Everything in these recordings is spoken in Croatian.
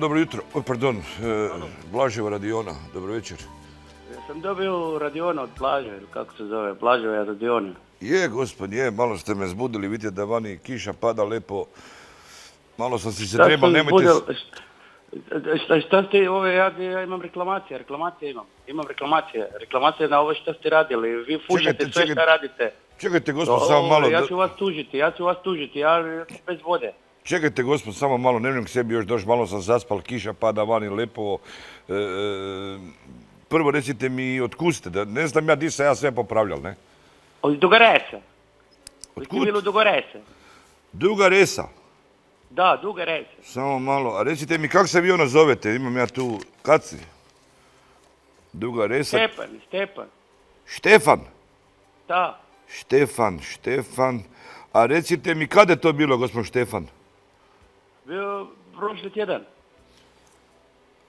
dobro jutro. O, pardon, e, Blaževa Radiona. Dobro večer. Ja sam dobio radiona od plaže, ili kako se zove, plaževe radione. Je, gospod, je, malo ste me zbudili, vidite da vani kiša pada lepo. Malo sam si se Šta trebao, nemojte... zbudil- šta- Šta, šta ste, ove, ja, ja imam reklamacije, reklamacije imam. Imam reklamacije, reklamacije na ovo što ste radili. Vi fušate Čekajte, sve što radite. Čekajte, gospod, samo malo. Ja ću vas tužiti, ja ću vas tužiti, ja bez vode. Čekajte, gospod, samo malo, ne vjerujem k sebi još doći, malo sam zaspal, kiša pada vani, lepo. E, e, prvo recite mi otkud ste, da ne znam ja di sam ja sve popravljal, ne? Od ste Otkud? u Dugarese. Duga Resa, Da, Dugarese. samo malo, a recite mi kako se vi ono zovete, imam ja tu, kad si? Duga Resa, Stepan, Stepan. Štefan, Da. Štefan, Štefan, a recite mi kada je to bilo, gospod Štefan? Bio prošli tjedan.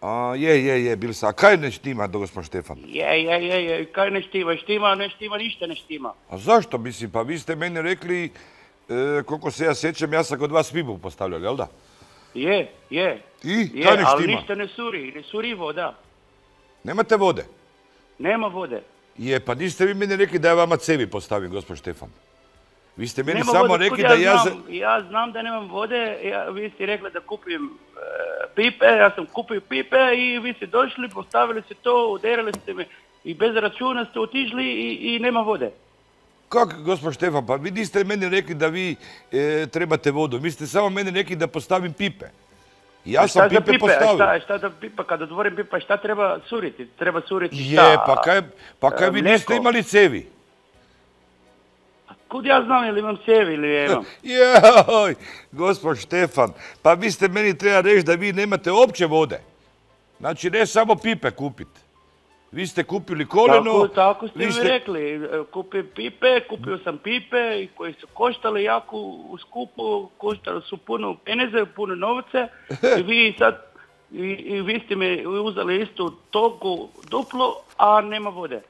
A, je, je, je, bil sam, a kaj ne štima, do gospod Štefan? Je, je, je, je, kaj ne štima, štima, ne štima, ništa ne štima. A zašto, mislim, pa vi ste meni rekli, e, koliko se ja sjećam, ja sam kod vas pibu postavljal, jel da? Je, je. I, kaj ne ali štima? ništa ne suri, ne suri voda. Nemate vode? Nema vode. Je, pa niste vi meni rekli da ja vama cevi postavim, gospod Štefan. Vi ste meni Nema samo rekli da ja... Znam, ja znam da nemam vode, ja, vi ste rekli da kupim e, pipe, ja sam kupio pipe i vi ste došli, postavili ste to, uderili ste me i bez računa ste otišli i, i nema vode. Kako, gospod Štefan, pa vi niste meni rekli da vi e, trebate vodu. Vi ste samo meni rekli da postavim pipe. Ja sam pipe pipe, postavio. šta, šta da pipa, kad otvorim pipa, šta treba suriti? Treba suriti Je, šta? pa kaj, pa kaj E, vi niste mlijeko? imali cevi? Kud ja znam ili imam cijevi ili je imam? Joj, gospod Štefan, pa vi ste meni treba reći da vi nemate opće vode. Znači, ne samo pipe kupiti. Vi ste kupili koleno, Tako, tako ste mi ste- rekli. Kupio pipe, kupio sam pipe i koji su koštali jako u skupu, koštali su puno peneze, puno novce i vi sad, i, i vi ste mi uzeli istu togu duplo, a nema vode.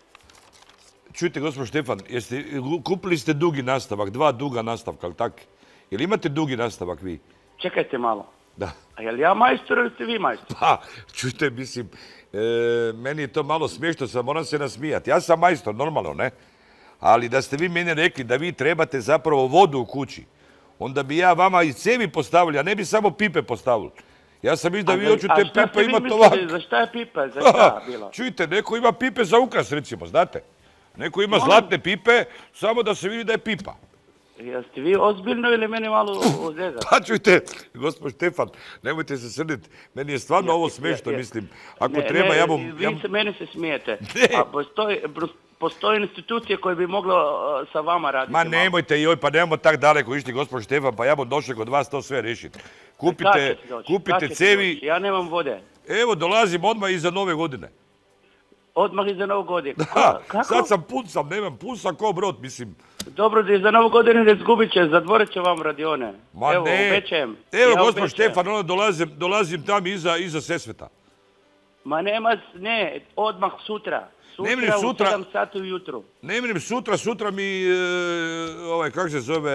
Čujte, gospod Štefan, jeste, kupili ste dugi nastavak, dva duga nastavka, ali tak? Jel imate dugi nastavak vi? Čekajte malo. Da. A jel ja majstor ili ste vi majstor? Pa, čujte, mislim, e, meni je to malo smiješno, sam moram se nasmijati. Ja sam majstor, normalno, ne? Ali da ste vi meni rekli da vi trebate zapravo vodu u kući, onda bi ja vama i cevi postavili, a ne bi samo pipe postavili. Ja sam mislio da vi A hoćete šta ste pipe vi imati mislili, ovako. Za šta je pipa? Za šta bila? Čujte, neko ima pipe za ukras, recimo, znate? Neko ima zlatne pipe, samo da se vidi da je pipa. Jeste vi ozbiljno ili meni malo uzezati? Pa čujte, gospod Štefan, nemojte se srditi, meni je stvarno ovo smiješno, ja- mislim. Ako Ne, treba, ne, ja bom... Vi se meni se smijete. Ne. A postoji, postoje institucije koje bi moglo uh, sa vama raditi. Ma nemojte joj, pa nemamo tak daleko išli, gospod Štefan, pa ja bom došao kod vas to sve riješiti. Kupite, doći? Kad kupite cevi? Ja nemam vode. evo dolazim odmah iza nove godine. Odmah iza Novu godinu. Ha, Kako? sad sam pun sam, nemam, pun sam ko brod, mislim. Dobro da je za Novu godinu ne zgubit će, zadvorit će vam radione. Ma Evo, ne. obećajem. Evo, ja gospod. Štefan, ono dolazim, dolazim tam iza, iza Sesveta. Ma nema, ne, odmah sutra. Ne, Sutra, sutra. u 7 sati ujutru. Ne vidim sutra, sutra mi, e, ovaj, kako se zove,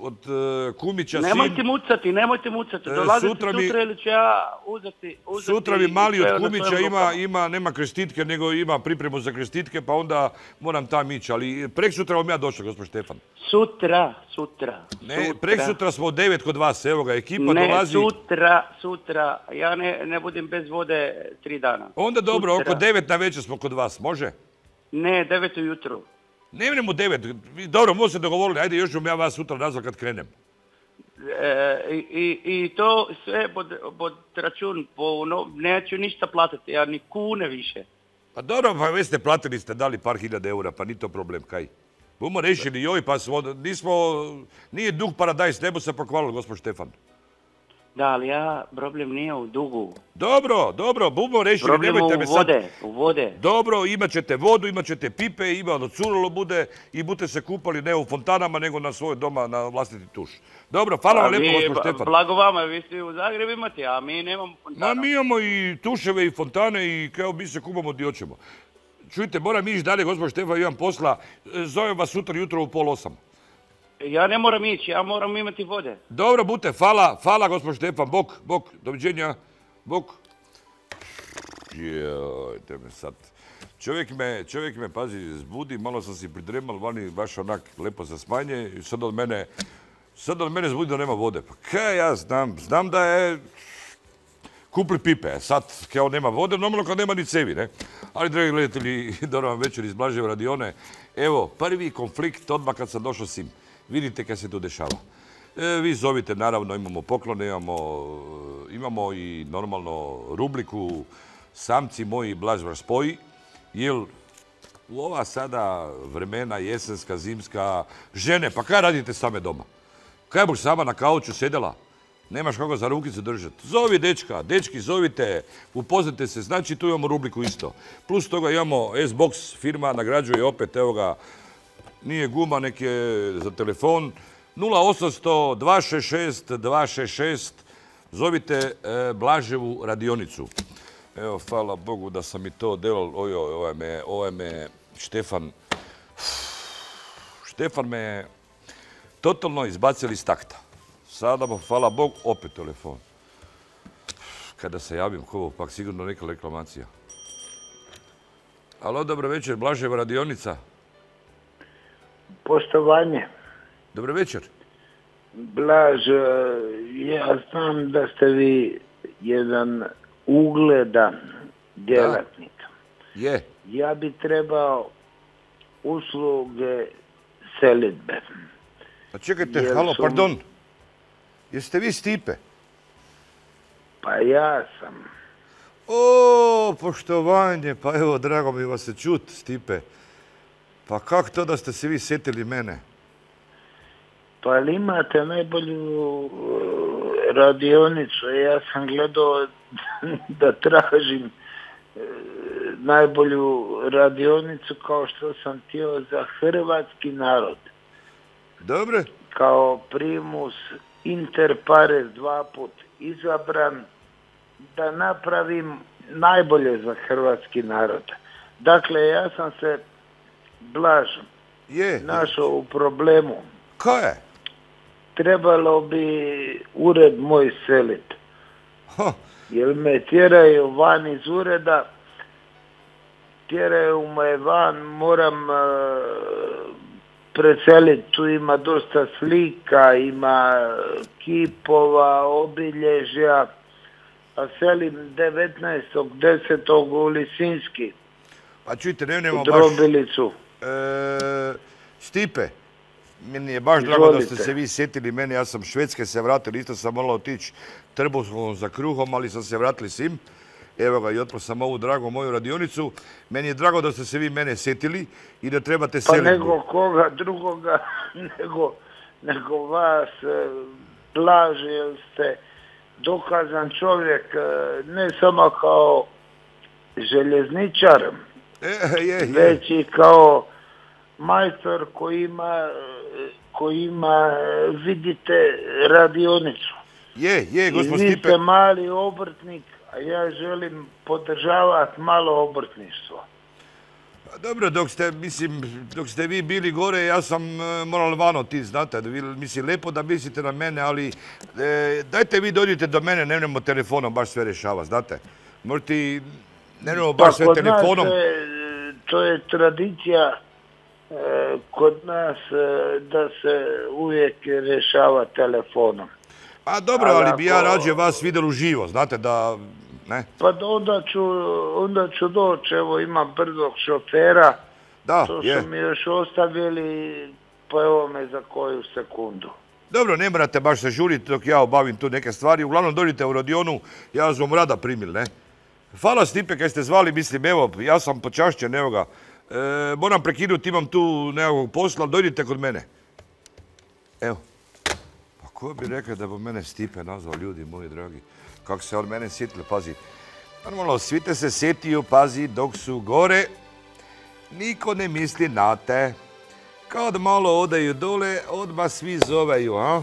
od e, Kumića Nemojte sin, mucati, nemojte mucati. E, Dolazite sutra sutra, ili ću ja uzeti, uzeti sutra mi mali od Kumića ima, ima, nema krestitke, nego ima pripremu za krestitke, pa onda moram tam ići, ali prek sutra vam ja došao, gospod Štefan. Sutra, sutra. Ne, prek sutra smo devet kod vas, evo ga, ekipa Ne, dolazi. sutra, sutra. Ja ne, ne budem bez vode tri dana. Onda dobro, Sutra. oko devet na večer smo kod vas, može? Ne, devet ujutru. Ne u devet, Vi- dobro, možemo se dogovoriti, ajde još ću ja vas sutra nazvat kad krenem. E, i, i, to sve pod, pod račun, po, no, neću ništa platiti, ja ni kune više. Pa dobro, pa već ste platili, ste dali par hiljada eura, pa ni to problem, kaj? Bomo rešili joj, pa smo, nismo, nije dug paradajs, ne bu se pokvalilo, gospod Štefan. Da, ali ja, problem nije u dugu. Dobro, dobro, bumo rešili, Problem nemojte u me sad... vode, u vode. Dobro, imat ćete vodu, imat ćete pipe, ima ono curilo bude i budete se kupali ne u fontanama, nego na svoj doma, na vlastiti tuš. Dobro, hvala vam lijepo, gospod Štefan. Blago vama, vi ste u Zagrebu imate, a mi nemamo Ma fontana. mi imamo i tuševe i fontane i kao mi se kupamo gdje hoćemo. Čujte, moram ići dalje, gospod Štefan, imam posla. Zovem vas sutra jutro u pol osam. Ja ne moram ići, ja moram imati vode. Dobro, bute, hvala, hvala gospod Štefan, bok, bok, doviđenja, bok. Joj, me sad. Čovjek me, čovjek me, pazi, zbudi, malo sam si pridremal, vani baš onak lepo za smanje i sad od mene, sad od mene zbudi da nema vode. Pa kaj ja znam, znam da je, kupli pipe, sad kao nema vode, normalno kad nema ni cevi, ne? Ali, dragi gledatelji, dobro vam večer iz Blaževe radione. Evo, prvi konflikt odmah kad sam došao sim. Vidite kaj se tu dešava. E, vi zovite, naravno, imamo poklone, imamo, imamo i normalno rubriku Samci moji Blaž vas spoji, jer u ova sada vremena, jesenska, zimska, žene, pa kaj radite same doma? Kaj boš sama na kauču sedela? Nemaš koga za rukicu držati. Zovi dečka, dečki zovite, upoznate se, znači tu imamo rubriku isto. Plus toga imamo S-Box firma, nagrađuje opet, evo ga, nije guma, nek je za telefon. 0800 266 266, zovite e, Blaževu radionicu. Evo, hvala Bogu da sam i to delal. Ojo, ovo me, ovo me Štefan, Štefan me totalno izbacili iz takta. Sada, hvala Bog, opet telefon. Kada se javim, ko pak sigurno neka reklamacija. Alo, dobro večer, Blaževa radionica. Poštovanje. Dobro večer. Blaž, ja znam da ste vi jedan ugledan djelatnik. Je. Ja bi trebao usluge selitbe. Pa čekajte, halo, pardon. Jeste vi Stipe? Pa ja sam. O, poštovanje, pa evo, drago mi vas se čut, Stipe. Pa kako to da ste se vi sjetili mene? Pa ali imate najbolju uh, radionicu. Ja sam gledao da tražim uh, najbolju radionicu kao što sam htio za hrvatski narod. Dobre. Kao primus inter pares dva put izabran da napravim najbolje za hrvatski narod. Dakle, ja sam se blažem je, našao u problemu. Ko je? Trebalo bi ured moj selit. Jer me tjeraju van iz ureda, tjeraju me van, moram preseliti, tu ima dosta slika, ima kipova, obilježja, a selim 19.10. u Lisinski. Pa čujte, ne baš... Drobilicu. E, Stipe, meni je baš drago da ste se vi sjetili mene, ja sam Švedske se vratili, isto sam morao otići trbuhom za kruhom, ali sam se vratili sim. Evo ga, i otpro sam ovu dragu moju radionicu. Meni je drago da ste se vi mene sjetili i da trebate seliti. Pa nego koga drugoga, nego, nego vas plaže, jer ste dokazan čovjek, e, ne samo kao željezničar, e, je, već i kao majstor koji ima, koji ima, vidite, radionicu. Je, je, gospod I vi ste mali obrtnik, a ja želim podržavati malo obrtništvo. Pa dobro, dok ste, mislim, dok ste vi bili gore, ja sam e, moral vano ti, znate, mislim, lepo da mislite na mene, ali e, dajte vi dođite do mene, ne nemamo telefonom baš sve rješava, znate. Možete ne nemamo baš sve telefonom. to je tradicija e, kod nas da se uvijek rješava telefonom. Pa dobro, ali, bi ja rađe vas vidio živo, znate da, ne? Pa onda ću, onda ću doći, evo imam brzog šofera, da, to su mi još ostavili, pa evo me za koju sekundu. Dobro, ne morate baš se žuriti dok ja obavim tu neke stvari. Uglavnom dođite u radionu, ja vas vam rada primil, ne? Hvala Stipe kad ste zvali, mislim, evo, ja sam počašćen, evo ga. E, moram prekinuti, imam tu nekakvog posla, dođite kod mene. Evo. Ko bi rekao da bi mene Stipe nazvao, ljudi moji dragi? Kako se on mene sjetili, pazi. Normalno, svi te se sjetiju, pazi, dok su gore, niko ne misli na te. Kad malo odaju dole, odmah svi zoveju, a?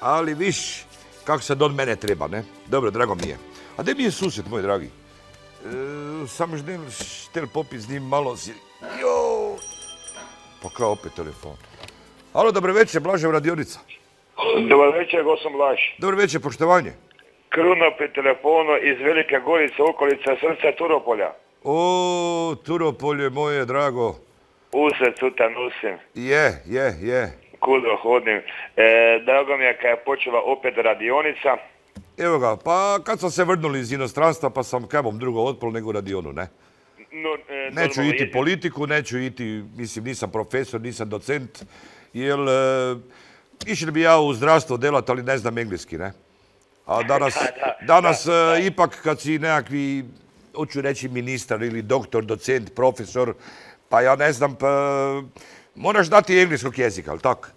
Ali viš, kako se od mene treba, ne? Dobro, drago mi je. A gdje mi je susjed, moj dragi? E, samo štel popis s njim malo si... Jo! Pa kao opet telefon. Alo, dobro večer, Blažev radionica. Dobar večer, gosom Blaž. Dobro večer, poštovanje. Kruno pri telefonu iz Velike Gorice, okolica srca Turopolja. O, Turopolje moje drago. Usred sutra nosim, Je, je, je. kudo hodim. E, drago mi je kad je počela opet radionica. Evo ga, pa kad smo se vrnuli iz inostranstva pa sam kaj bom drugo otpalo nego radionu, ne? No, e, Neću iti politiku, neću iti, mislim nisam profesor, nisam docent, jer e, išli bi ja u zdravstvo delat, ali ne znam engleski, ne? A danas, Da, da, danas da, da. e, ipak kad si nekakvi, hoću reći ministar ili doktor, docent, profesor, pa ja ne znam, pa, moraš dati engleskog jezika, ali tako?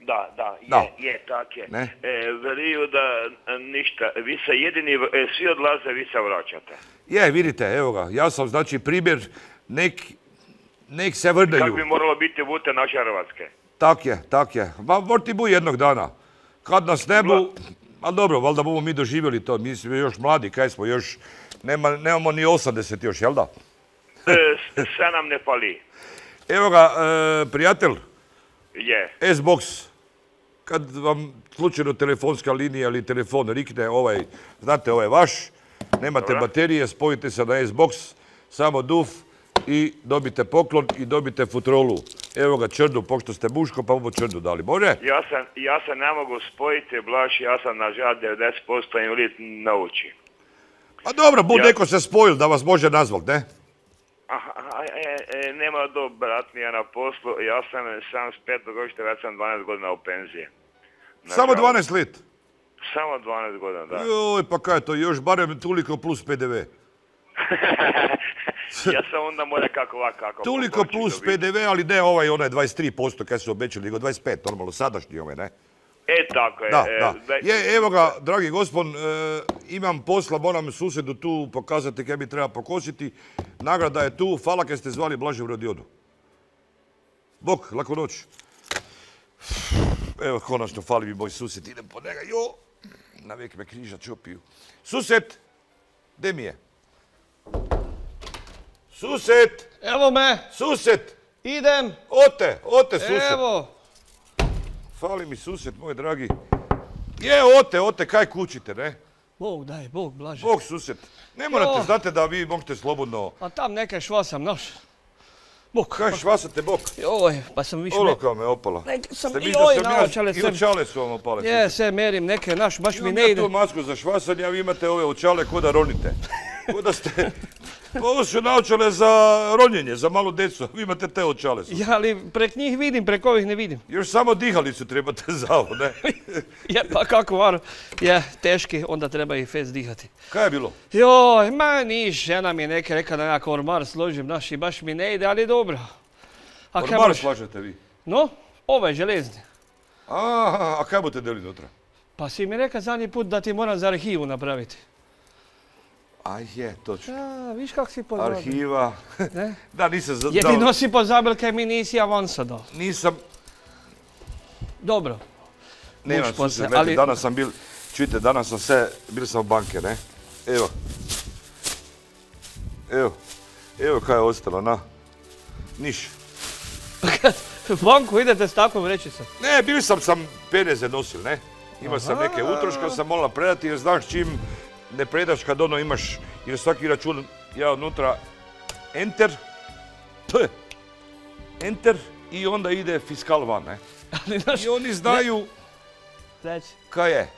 Da, da, je, Da. je, tak je. Ne? E, veliju da e, ništa, vi se jedini, e, svi odlaze, vi se vraćate. Je, vidite, evo ga, ja sam znači primjer, nek, nek se Kako vrneju. bi moralo biti vute naše Hrvatske? Tak je, tak je. Ma vrti bu jednog dana. Kad nas ne bu, Bla- a dobro, valjda bomo mi doživjeli to. Mi smo još mladi, kaj smo još, nema, nemamo ni 80 još, jel da? E, sve nam ne fali. Evo ga, e, prijatelj, Je. S-Box. Kad vam slučajno telefonska linija ili telefon rikne ovaj, znate, ovaj vaš, nemate baterije, spojite se na S-Box, samo duf i dobite poklon i dobite futrolu. Evo ga, črdu, pošto ste muško, pa ovo črdu dali. Može? Ja sam, ja ne mogu spojiti, Blaž, ja sam nažal 90% invalid nauči. Pa dobro, bud Ja- neko se spojil da vas može nazvat, ne? Aha, aha, e, e, nema do bratnija na poslu, ja sam 75 godište, već sam 12 godina u penziji. Samo Nažalost. 12 let. Samo 12 godina, da. Joj, pa kaj je to, još barem toliko plus PDV. ja sam onda mora kako ovako, kako. Toliko plus. PDV, ali ne ovaj onaj 23% kaj su obećali, nego 25, normalno sadašnji ovaj, ne? E, tako je. Da, e, da. Je, evo ga, dragi gospon, e, imam posla, moram susjedu tu pokazati kaj mi treba pokositi. Nagrada je tu, hvala kaj ste zvali Blaže u radionu. Bok, lako noć. Evo, konačno fali mi moj susjed, idem po njega, jo, navijek me križa čupiju. Susjed, gdje mi je? Susjed, Evo me, susjed, idem, ote, ote susjed. evo. Fali mi susjed, moj dragi. Je, ote, ote, kaj kućite, ne? Bog daj, Bog blaže. Bog susjed. Ne morate, znate da vi možete slobodno. A tam neke šva sam noš. Bog, Kaj švasate bok? joj, pa sam više... Oloka me opala. Neke sam, Ste i oj, sam ja- naočale I sam. očale su vam opale. Je, sve merim, neke naš, baš mi Imam ne ja ide. tu masku za švasanje, a vi imate ove očale ko da ronite. Ko da ste... Pa ovo su naočale za ronjenje, za malu decu. Vi imate te očale su. Ja, ali prek njih vidim, prek ovih ne vidim. Još samo dihalicu trebate za ovo, ne? Je, pa kako var, je, teški, onda treba i fez dihati. Kaj je bilo? Joj, ma niš, žena mi je neke rekla da nekako ormar složim, naš i baš mi ne ide, ali dobro. A kaj Ormar moraš- slažete vi. No, ovaj železni. A, a kaj budete deli unutra? Pa si mi rekao zadnji put da ti moram za arhivu napraviti. A je, točno. A, viš kak si pozabil. Arhiva. Ne? Da, nisam za- Jedino si pozabil kaj mi nisi avansa dal. Nisam, Dobro. nemam gledajte, ali- danas sam bil, čujte, danas sam sve, bil sam u banke, ne? Evo. Evo, evo kaj je ostalo, na. Niš. U banku idete s takvom rečicom. Ne, bil sam sam peneze nosil, ne? Imao sam neke utroške, sam morala predati jer znaš čim ne predaš kad ono imaš, jer svaki račun ja unutra enter, p, enter i onda ide fiskal van, ne? Ali, I oni znaju kaj je.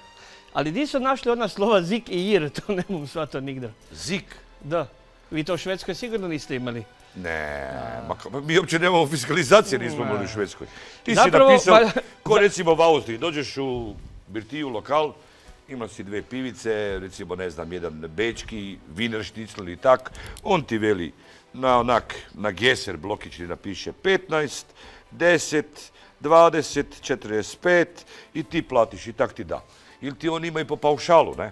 Ali di su našli ona slova zik i ir, to ne mogu shvatiti nigdje. Zik. Da. Vi to u Švedskoj sigurno niste imali. Ne, ma mi uopće nemamo fiskalizacije, nismo imali u Švedskoj. Ti Zapravo, si napisao, ko recimo u Austriji, dođeš u birtiju lokal, imaš si dve pivice, recimo ne znam, jedan bečki, viner šnicl ili tak, on ti veli na onak, na geser blokić ti napiše 15, 10, 20, 45 i ti platiš i tak ti da. Ili ti on ima i po paušalu, ne?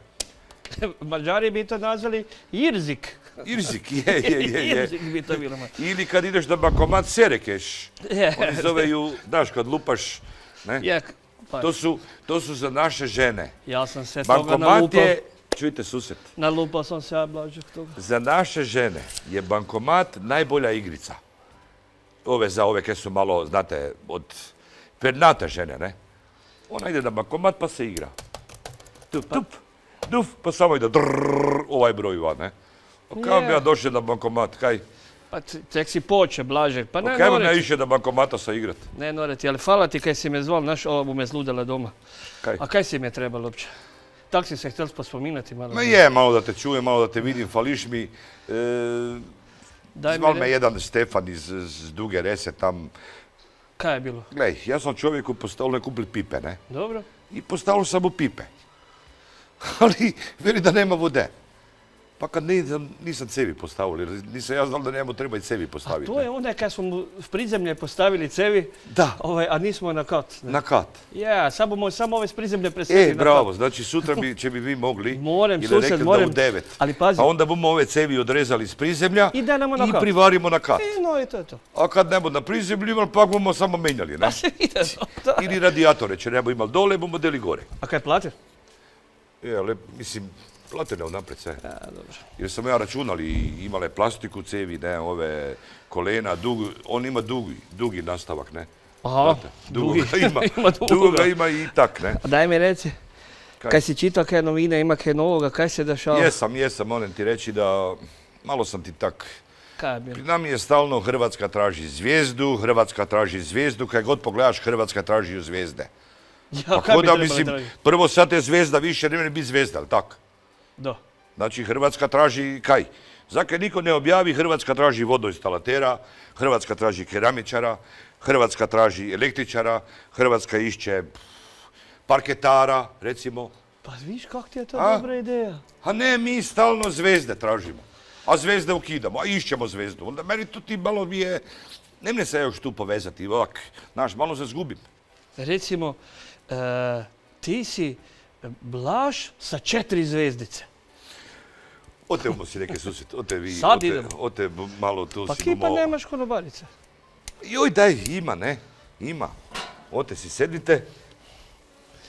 Mađari bi to nazvali irzik. Irzik, je, je, je, je. Irzik bi to bilo. Ili kad ideš na bankomat serekeš. Oni zoveju, znaš, kad lupaš, ne? Je, pa, To su, to su za naše žene. ja sam se toga Bankomat nalupao. je, čujte susret, Nalupao sam se ja blažeg toga. za naše žene je bankomat najbolja igrica. Ove za ove koje su malo, znate, od pernate žene, ne? Ona ide na bankomat pa se igra. Tu, pa- Tup, duf, pa samo ide drrrr, ovaj broj van, ne? Pa Kao bi ja došao na bankomat, kaj? Pa tek si poče, Blažek. Pa ne Kaj ne noreti. išće na bankomata sa igrat? Ne noreti, ali hvala ti kaj si me zval, znaš, ovo bu me zludala doma. Kaj? A kaj si me trebalo uopće? Tak si se htjel pospominati malo. Ma je, malo da te čujem, malo da te vidim, fališ mi. E, Daj mi zval me jedan Stefan iz, iz Duge Rese tam. Kaj je bilo? Glej, ja sam čovjeku postavio kupili pipe, ne? Dobro? I postavio sam mu pipe. Ali veli da nema vode. Pa kad nisam, nisam cevi postavio, jer nisam ja znal da njemu treba i cevi postaviti. To je onda kad smo mu v prizemlje postavili cevi, Da, ovaj, a nismo na kat. ne. na kat. Ja, samo ove s prizemlje E, na bravo, kat. znači sutra bi, će bi vi mogli. Morem, ili sused, rekli morem. Da u devet. Ali pazi. A onda bomo ove cevi odrezali iz prizemlja I danemo na i kat. privarimo na kat. E, no i to je to. A kad ne na prizemlju imali, pa bomo samo menjali, ne? Pa se ide. to. Ili radijatore će nebo imali dole, bomo deli gore. A kaj platir? Je, ali, mislim, platene unaprijed sve. Ja, dobro. Jer sam ja računali, i imale plastiku cevi, ne, ove kolena, dug, on ima dugi, dugi nastavak, ne? Aha, dugo ga ima, ima dugo ima i tak, ne? A daj mi reci, Kaj? kaj si čitao kaj novine, ima kaj novoga, kaj se dešava? Jesam, jesam, moram ti reći da malo sam ti tak Kaj je bilo? Pri nam je stalno Hrvatska traži zvijezdu, Hrvatska traži zvijezdu, kaj god pogledaš Hrvatska traži zvijezde. Ja, Pa kaj bi da, mislim, prvo sad je zvijezda više, ne mene biti zvijezda, ali tak? Da. Znači Hrvatska traži kaj? Zakaj niko ne objavi Hrvatska traži vodoinstalatera, Hrvatska traži keramičara, Hrvatska traži električara, Hrvatska išće parketara, recimo. Pa viš kak ti je to A? dobra ideja. A ne, mi stalno zvezde tražimo. A zvezde ukidamo, a išćemo zvezdu. Onda meni to ti malo mi je... Ne mne se još tu povezati, ovak, znaš, malo se zgubim. Recimo, e, ti si Blaž sa četiri zvezdice. Ote umo si neke susjeti, ote vi, Sad ote, idemo. ote malo tu Pa si kipa bumo- nemaš konobarice. Joj, daj, ima, ne, ima. Ote si sedite.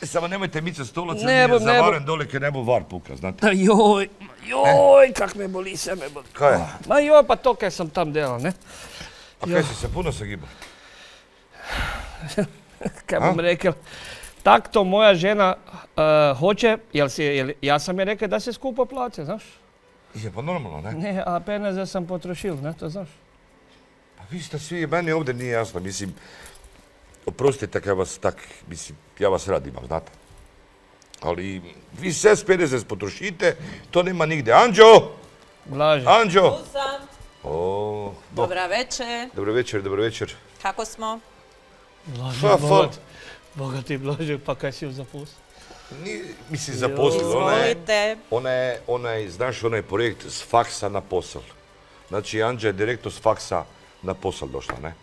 E, Samo nemojte micat stolac, jer Ne mi je bom, ne bom. zavaren dole kad ne bu var puka, znate. Joj, joj, kak me boli, sve me boli. Kaj je? Ma joj, pa to kaj sam tam delal, ne? A kaj si se puno sagibao? Kaj bom rekel. Tak to moja žena eh, hoće, jel si, jel, ja sam je rekao da se skupo plaća, znaš? Je, pa normalno, ne? Ne, a peneze sam potrošil, ne, to znaš? Pa vi ste svi, meni ovdje nije jasno, mislim, oprostite kad vas tak, mislim, ja vas radim, znate. Ali vi sve s PDV potrošite, to nema nigdje. Anđo! Blaže. Anđo! Tu sam. O, Dobra večer. dobro večer, dobro večer. Kako smo? Blaže, Bogati Blaže, pa kaj si ju zaposlio? Ni, mislim, zaposlila. Ona je, ona je, ona je, znaš, onaj projekt s faksa na posel. Znači, Anđa je direktno s faksa na posel došla, ne?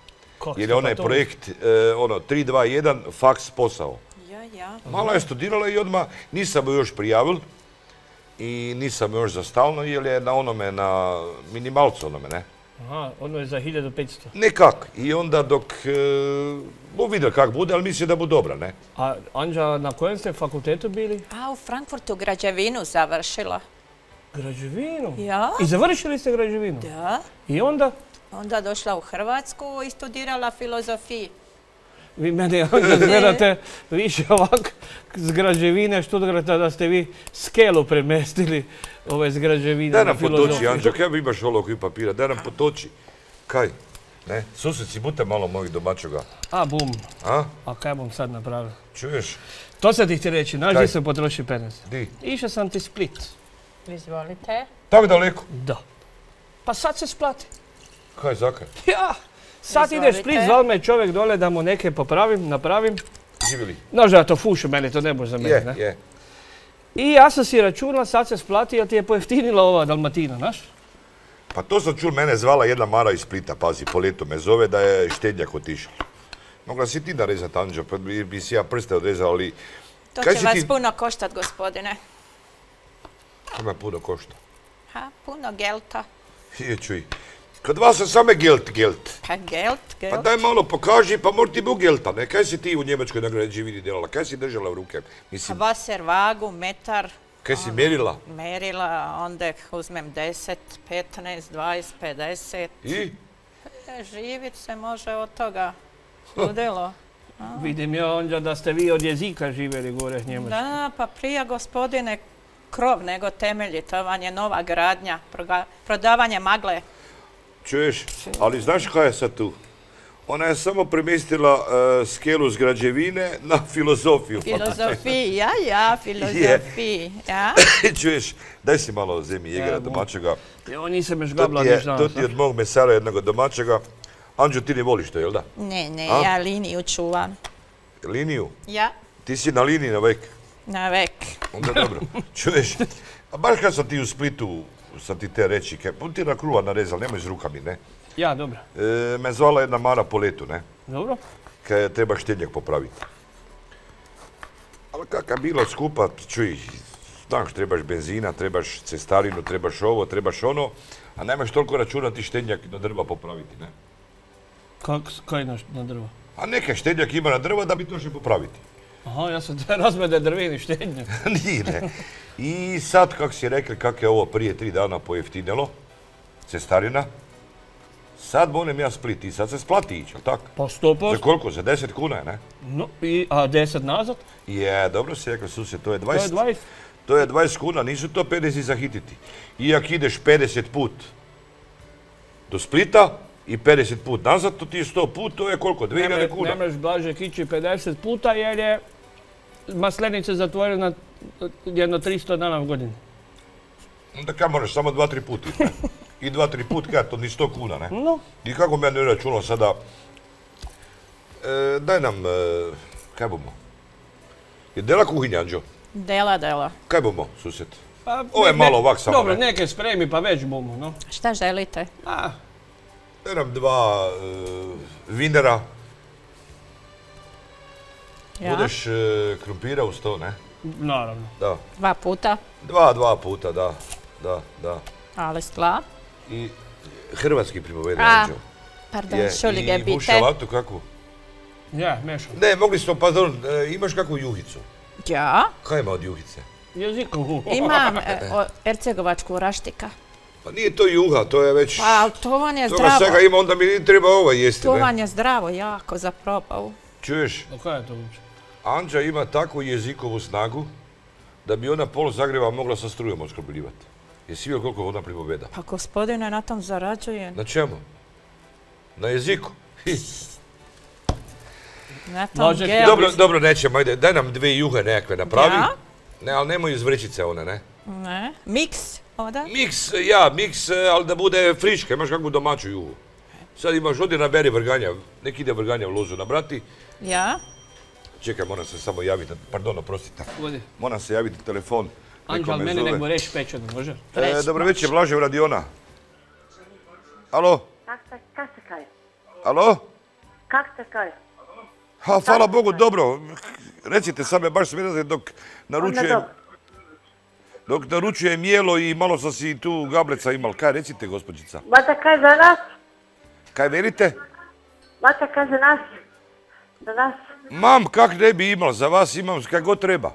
Jer je pa onaj to- projekt, e, ono, 3, 2, 1, faks posao. Ja, ja. Malo je studirala i odmah nisam ju još prijavil i nisam još za stalno jer je na onome, na minimalcu onome, ne? Aha, ono je za 1500. Nekak. I onda dok, e, bu vidjel kak bude, ali mislim da bu dobra, ne? A Anđa, na kojem ste fakultetu bili? A u Frankfurtu građevinu završila. Građevinu. Ja? I završili ste građevinu? Da. I onda? Onda došla u Hrvatsku i studirala filozofiju. Vi mene gledate više ovak s građevine Štutgarta da ste vi skelu premestili ove s građevine Daj na nam potoči, filozofiju. Anđo, kaj imaš olovku i papira, daj nam potoči. Kaj? Ne? Susjedci, bute malo mojih domaćoga. A bum, A? a kaj bom sad napravio? Čuješ? To sad ti htio reći, znaš gdje se potroši penez? Di? Išao sam ti Split. Izvolite. Tako daleko. Da. Pa sad se splati. Kaj, zakaj? Ja, sad ide Izvolite. Split, zval me čovjek dole da mu neke popravim, napravim. Živjeli? Znaš da ja to fušu, meni to ne može za mene, Je, ne? je. I ja sam si računala, sad se splati, jer ti je pojeftinila ova Dalmatina, znaš? Pa to sam čul, mene zvala jedna Mara iz Splita, pazi, po letu me zove da je štednjak otišao. Mogla si ti narezati, Anđo, pa bi, bi si ja prste odrezao, ali To Kaj će vas ti- puno koštat, gospodine. to me puno košta. Ha, puno gelta. Je, čuj, kod vas je same gelt, gelt. Pa gelt, Pa gelt. daj malo pokaži, pa mora ti bu gelta, ne? Kaj si ti u Njemačkoj na građevini delala? Kaj si držala u ruke? Mislim, Vaser, vagu, metar, kaj si mjerila? merila, onda uzmem 10, 15, 20, 50. I? E, Živit se može od toga. Ludilo. Vidim ja onda da ste vi od jezika živjeli gore Njemačke. Da, pa prije gospodine krov nego temelji, to vam je nova gradnja, prodavanje magle. Čuješ? Ali znaš kaj je sad tu? Ona je samo premjestila e, skelu s građevine na filozofiju. Filozofiji, ja, ja, filozofiji, ja. Čuješ, daj si malo zemlji jegera Evo. domaćega. Jo, nisam još gabla ti je, niš danas, to ti je od mog mesara jednog domaćega. Anđo, ti ne voliš to, jel da? Ne, ne, A? ja liniju čuvam. Liniju? Ja, Ti si na liniji na vek. na vek. Onda dobro. Čuješ, a baš kad sam ti u Splitu, sam ti te reći, pun ti na kruva narezal, nemoj s rukami, ne? Ja, dobro. E, me zvala jedna Mara po letu, ne? Dobro? Kaj treba štednjak popraviti. Ali kakav bilo skupa, čuj, znaš, trebaš benzina, trebaš cestarinu, trebaš ovo, trebaš ono, a nemaš toliko računati štednjak na drva popraviti, ne? Kak, kaj na, na drvo? A neke štednjak ima na drva da bi to še popraviti. Aha, ja sam te razme da je drveni štednjak. Nije, ne. I sad, kak si rekli, kak je ovo prije tri dana pojeftinilo, cestarina, sad molim ja Split i sad se splati ići, jel tako? Pa sto Za posto. koliko? Za 10 kuna je, ne? No, i, a deset nazad? Je, dobro si rekao, susjed, to je To je 20, 20. to je 20 kuna, nisu to 50 za hititi. I ako ideš 50 put do Splita i 50 put nazad, to ti je 100 put, to je koliko? 2000 Ne kuna. možeš blaže kići 50 puta jer je maslenica zatvorena jedno 300 dana u godini. Onda kaj moraš, samo 2-3 put ići, ne? I 2-3 put, kaj, to ni 100 kuna, ne? No, I kako me ne računao sada, e, daj nam, e, kaj bomo? Je dela kuhinja, Anđo? Dela, dela. Kaj bomo, susjed? pa, Ovo je ne- malo ne- ovak samo, Dobro, ne? neke spremi pa već bomo, no. Šta želite? A, Daj nam dva e, vinera, Ja, budeš e, krumpira uz to, ne? naravno. Da. dva puta, Dva, dva puta, da. Da, da. ali skla. I hrvatski pripovede, A, Anđo. Pardon, Je, Entschuldige I buš bitte. salatu kakvu? Ja, mešam. Ne, mogli smo, pardon, e, imaš kakvu juhicu? Ja, Kaj ima od juhice? Jezikom. imam e, o, ercegovačku raštika. Pa nije to juha, to je već... Pa, ali to vam je Toga zdravo. svega ima, onda mi nije treba ovo jesti, To ne? vam je zdravo jako za probavu. Čuješ, A kaj je to uopće? Anđa ima takvu jezikovu snagu da bi ona pol Zagreba mogla sa strujom opskrbljivati. Jesi vidio koliko ona pripoveda? Pa gospodine na tom zarađuje. Na čemu? Na jeziku. Na tom Može-. Dobro, dobro, nećemo, ajde, daj nam dve juhe nekakve napravi. Ja? Ne, ali nemoj iz vrećice one, ne? Ne. Miks, oda? Miks, ja, miks, e, ali da bude friška, imaš kakvu domaću juhu. Sad imaš ovdje naberi vrganja, neki ide vrganja u lozu nabrati. Ja? Čekaj, moram se samo javiti, pardon, oprostite. Vodi. Moram se javiti na telefon. Anđel, me meni zove. nek mu reći pečeno, može? E, dobro večer, Blaže Radiona. Alo, Kak se, kaj? alo? Kak se kaj? Ha, hvala Bogu, dobro. Recite, sad me baš smijete dok Onda naručujem. Dok naručujem jelo i malo sam si tu gableca imal. Kaj recite, gospođica? Vata kaj za nas? Kaj verite? Vata kaj za nas? Za nas? Mam, kak ne bi imal, za vas imam kaj god treba.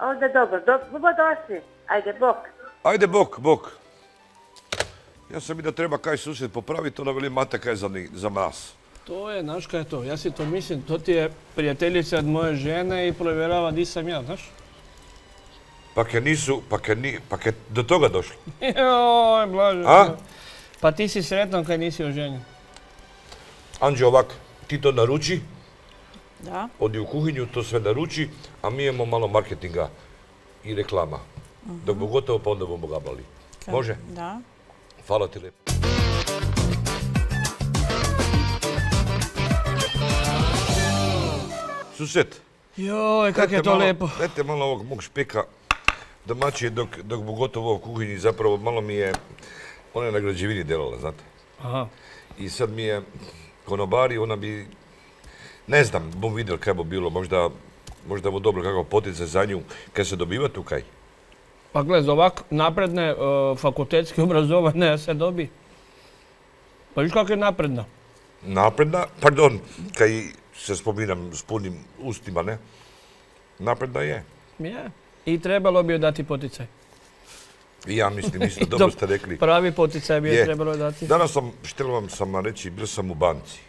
Onda dobro. Do, bubo došli. Ajde, bok. Ajde, bok, bok. Ja sam i da treba kaj susjed popraviti, ona veli mate kaj za, ni- za nas. To je, znaš kaj je to? Ja si to mislim, to ti je prijateljica od moje žene i provjerava di sam ja, znaš? Pa kaj nisu, pa kaj ni, pa kaj do toga došlo. Joj, blaže. A? Pa ti si sretan kad nisi oženjen. Anđe, ovak, ti to naruči, Da. odi u kuhinju, to sve naruči, a mi imamo malo marketinga i reklama. Dok bo gotovo, pa onda bomo gabali. Može? Da. Hvala ti lijepo. Sused, Joj, kak je dajte to lijepo. Dajte malo ovog mog špeka domaćije dok, dok bo gotovo u kuhinji. Zapravo malo mi je, ona je na građevini delala, znate. Aha. I sad mi je konobari, ona bi, ne znam, bom vidjel kaj bo bilo, možda, možda bo dobro kakav poticaj za nju, kaj se dobiva tu kaj. Pa gled, za ovak napredne, e, fakultetski obrazovane se dobi. Pa viš kak je napredna? Napredna, pardon, kaj se spominam s punim ustima, ne? Napredna je. Je. I trebalo bi joj dati poticaj. I ja mislim, isto dobro ste rekli. Pravi poticaj bi joj trebalo dati. Danas sam, štelo vam sam reći, bio sam u banci.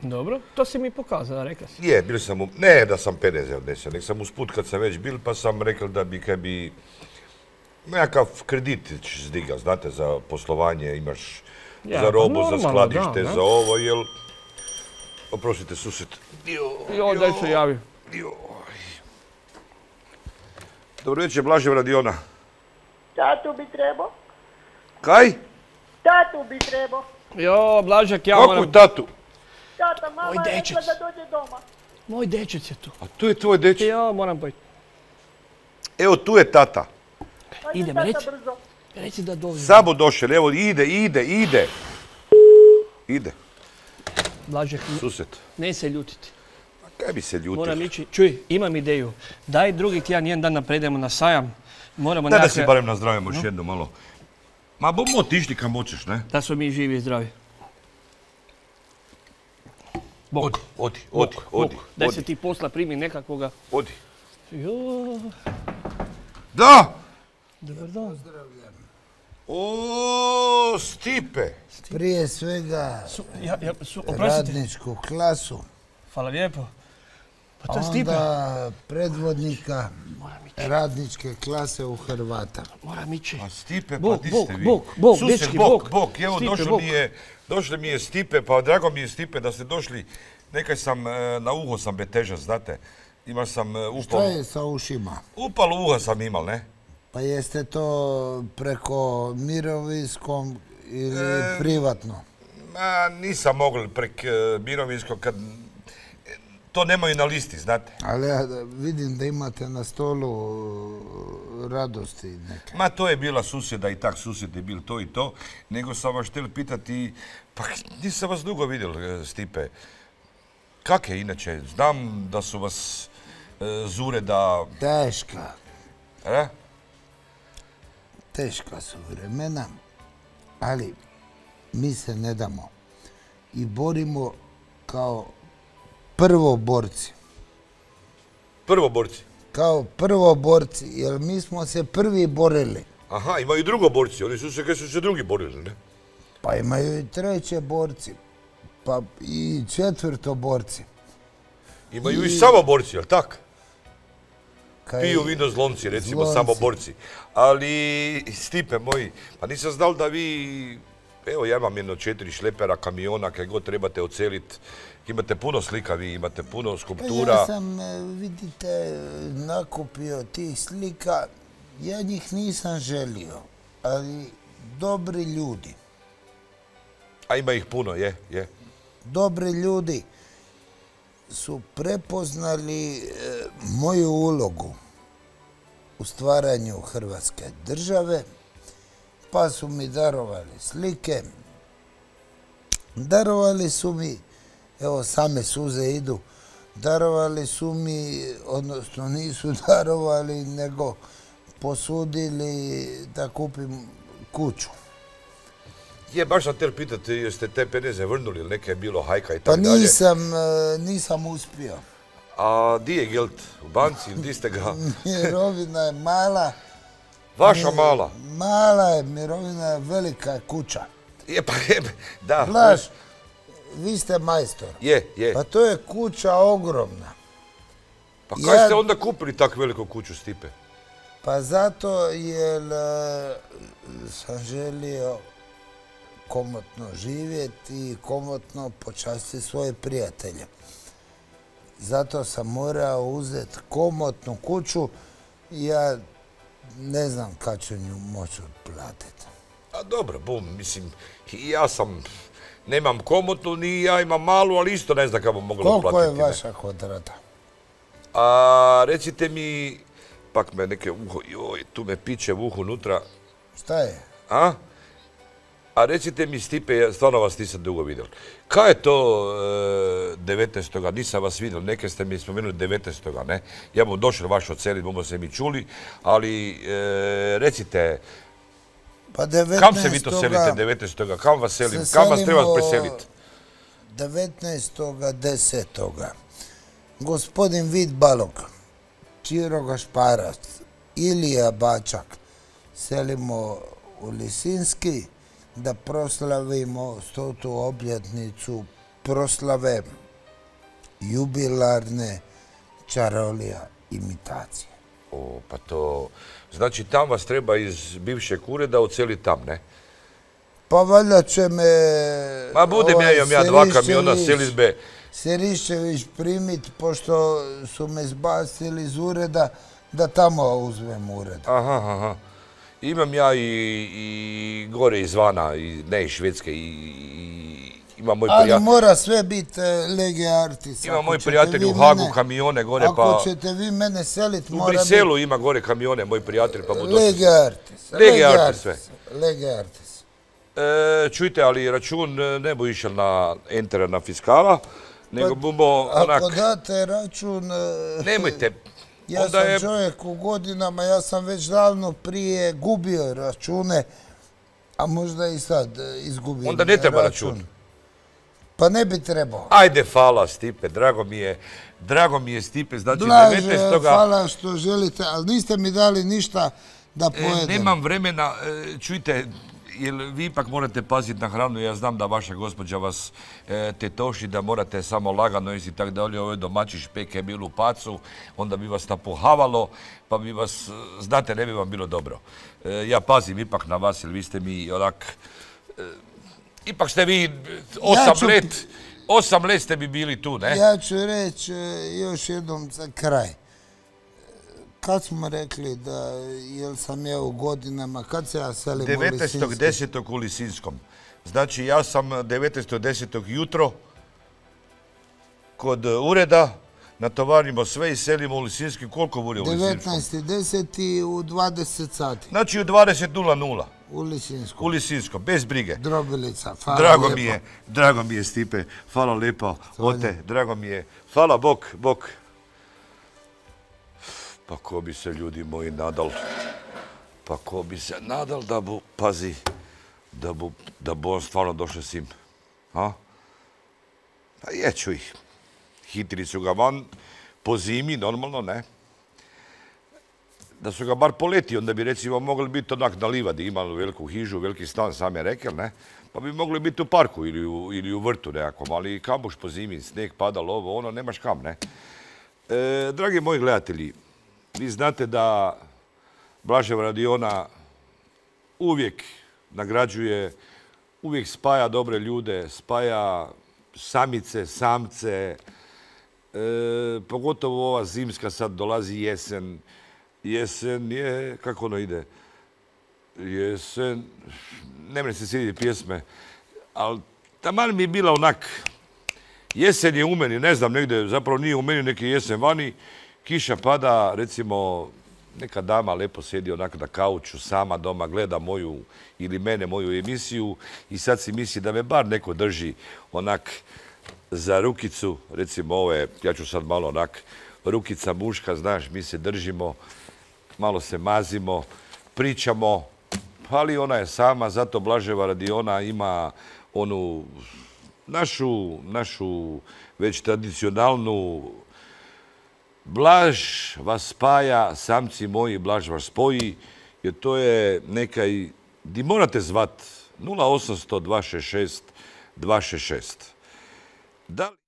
Dobro, to si mi pokazala, rekla si. Je, bil sam u, ne da sam peneze odnesao, nek sam usput kad sam već bil, pa sam rekao da bi kad bi nekakav kredit zdigao, znate, za poslovanje imaš Ja, za pa robu, za skladište, da, za ovo, jel... Oprostite, susjed. Jo, daj se javi. Joj. Dobro večer, Blažev Radiona. Tatu bi trebao. Kaj? Tatu bi trebao. Jo, Blažak, ja moram... tatu? Tata, mama je rekla dečec. da dođe doma. Moj dečec je tu. A tu je tvoj dečko. Ja moram pojeti. Evo, tu je tata. Ajde, Idem, tata, reci. brzo. Reci da dođe. Samo došel, evo, ide, ide, ide. Ide, Blažak, susjed. ne se ljutiti. Kaj bi se ljutio? Moram ići. Čuj, imam ideju. Daj drugi tjedan, jedan dan napredemo na sajam. Moramo Daj da si barem nazdravimo još jedno malo. Ma bomo otišli kam hoćeš, ne? Da smo mi živi i zdravi. Bok. Odi, odi, odi, Bok, odi, bok. Daj se ti posla primi nekakvoga. odi. Jo, Da! dobar dan. O, Stipe! Prije svega Su, ja, ja, su, oprostite. radničku klasu, Hvala lijepo. Pa to je Stipe. onda predvodnika radničke klase u Hrvata. moram ići. A Stipe, Bok, pa di bok, ste vi? bok, bok, Susjed, dečki, bok, bok. bok, evo Stipe, došlo bok. mi je, došlo mi je Stipe, pa drago mi je Stipe da ste došli. Nekaj sam, e, na uho sam betežan, znate. Ima sam e, Šta upal, je sa ušima? upal uha sam imal, ne? Pa jeste to preko mirovinskom ili E, privatno? Ma, nisam mogli prek e, mirovinskog kad... To nemaju na listi, znate. Ali ja vidim da imate na stolu uh, radosti neke. Ma to je bila susjeda i tak susjed je bil to i to, nego sam vas htjel pitati, pa nisam vas dugo vidjel, e, Stipe. Kak je inače? Znam da su vas e, zure da... Teška, E? teška su vremena, ali mi se ne damo i borimo kao prvoborci. Prvoborci. Kao prvoborci, jer mi smo se prvi borili. Aha, imaju i drugoborci, oni su se, kaj su se drugi borili, ne? Pa imaju i treće borci, pa i četvrtoborci. Imaju i samoborci, jel tak? Kaj- Piju vino zlonci, recimo Zlonci. samoborci. Ali, Stipe moj, pa nisam znal da vi, evo ja imam jedno četiri šlepera, kamiona, kaj god trebate ocelit. Imate puno slika vi, imate puno skulptura. ja sam, e, vidite, nakupio tih slika, ja njih nisam želio, ali dobri ljudi, A ima ih puno, je, je. dobri ljudi su prepoznali e, moju ulogu u stvaranju Hrvatske države, pa su mi darovali slike, darovali su mi, evo same suze idu, darovali su mi, odnosno nisu darovali, nego posudili da kupim kuću. Je, baš sam htjel pitati, jeste te peneze vrnuli ili neke je bilo hajka i Pa tako dalje. nisam, e, nisam uspio. A di je geld? U banci ili di ste ga? Mirovina je mala, Vaša mala. mala je mirovina, je velika kuća. Je, pa je, da. Blaž, vi ste majstor. Je, je. Pa to je kuća ogromna. Pa kaj ja- ste onda kupili tako veliku kuću, Stipe? Pa zato jer e, sam želio komotno živjeti i komotno počastiti svoje prijatelje. Zato sam morao uzeti komotnu kuću ja ne znam kad ću nju moći otplatiti. A dobro, bum, mislim, ja sam, nemam komotnu, ni ja imam malu, ali isto ne znam kako bi moglo Koliko je platiti. vaša kvadrata? A recite mi, pak me neke uho, joj, tu me piče u uhu unutra, Šta je? a? A recite mi, Stipe, ja stvarno vas nisam dugo vidio. Kaj je to e, 19. Nisam vas vidio, neke ste mi spomenuli 19. ne? Ja bom došel vaš ocelit, bomo se mi čuli, ali e, recite, Pa 19. kam se vi to selite 19. Kam vas selim? se Kam vas treba preseliti? 19.10. Gospodin Vid Balog, Čiroga Šparac, Ilija Bačak, selimo u Lisinski da proslavimo stotu obljetnicu proslave jubilarne čarolija imitacije. O, pa to... Znači, tam vas treba iz bivšeg ureda oceliti tam, ne? Pa valjda će me... Ma budem ovaj, ja, imam ja dva kamiona selidbe. Serišević primit, pošto su me zbacili iz ureda, da tamo uzmem ured. Aha, aha. Imam ja i, i gore izvana, i, ne iz Švedske, i, i ima moj Ali prijatelj. mora sve biti e, lege artis. Ima Ako moj prijatelj u Hagu mene- kamione gore, Ako pa ćete vi mene selit, u mora Briselu ima gore kamione, moj prijatelj, pa došli. lege artis. Lege artis sve. Lege artis. E, čujte, ali račun e, ne bu išao na entera na fiskala, nego bumo onak, Ako date račun... e, nemojte, Ja sam je, čovjek u godinama, ja sam već davno prije gubio račune, a možda i sad izgubim Onda ne treba račun. Pa ne bi trebao. ajde fala Stipe, drago mi je, drago mi je Stipe, znači Blaže, 19. hvala što želite, ali niste mi dali ništa da E, pojedem. nemam vremena, e, čujte, jer vi ipak morate paziti na hranu, ja znam da vaša gospođa vas e, tetoši, da morate samo lagano jesti i tako dalje, ovo je domaći špek je bilo u pacu, onda bi vas napuhavalo, pa bi vas, e, znate, ne bi vam bilo dobro. E, ja pazim ipak na vas, jer vi ste mi onak, e, ipak ste vi osam ću- let, osam let ste bi bili tu, ne? Ja ću reći e, još jednom za kraj. E, Kad smo rekli da, jel sam ja u godinama, kad se ja selim u Lisinski? 19.10. u Lisinskom. Znači, ja sam 19.10. jutro kod ureda, natovarimo sve i selimo u Lisinski. Koliko bude u Lisinskom? 19.10. u 20 sati Znači, u 20.00 u Lisinsku. u Lisinskom, bez brige. Drobilica, hvala Drago lijepo. mi je, drago mi je Stipe, hvala lijepo, ote, drago mi je, hvala Bog, Bog. Pa ko bi se ljudi moji nadal, pa ko bi se nadal da bu, pazi, da bu, da bu on stvarno došao s njim, a? Pa jeću ih, hitili su ga van, po zimi, normalno, ne? Da su ga bar poleti, onda bi recimo mogli biti onak na livadi, imali veliku hižu, veliki stan, sam je rekel, ne? Pa bi mogli biti u parku ili u, ili u vrtu nekakvom, ali kam boš po zimi, snijeg padalo, ovo, ono, nemaš kam, ne? E, dragi moji gledatelji, vi znate da Blaževa Radiona uvijek nagrađuje, uvijek spaja dobre ljude, spaja samice, samce, e, pogotovo ova zimska sad dolazi jesen. Jesen je, kako ono ide? Jesen, ne mre se sjetiti pjesme, ali taman mi je bila onak, jesen je u meni, ne znam, negdje, zapravo nije u meni neki jesen vani, kiša pada, recimo, neka dama lepo sjedi onak na kauču, sama doma, gleda moju ili mene, moju emisiju i sad si misli da me bar neko drži onak za rukicu, recimo ove, ja ću sad malo onak, rukica muška, znaš, mi se držimo, malo se mazimo, pričamo, ali ona je sama, zato Blaževa Radiona ima onu našu, našu već tradicionalnu Blaž vas spaja, samci moji, Blaž vas spoji, jer to je nekaj, di morate zvat 0800 266 266. Da li...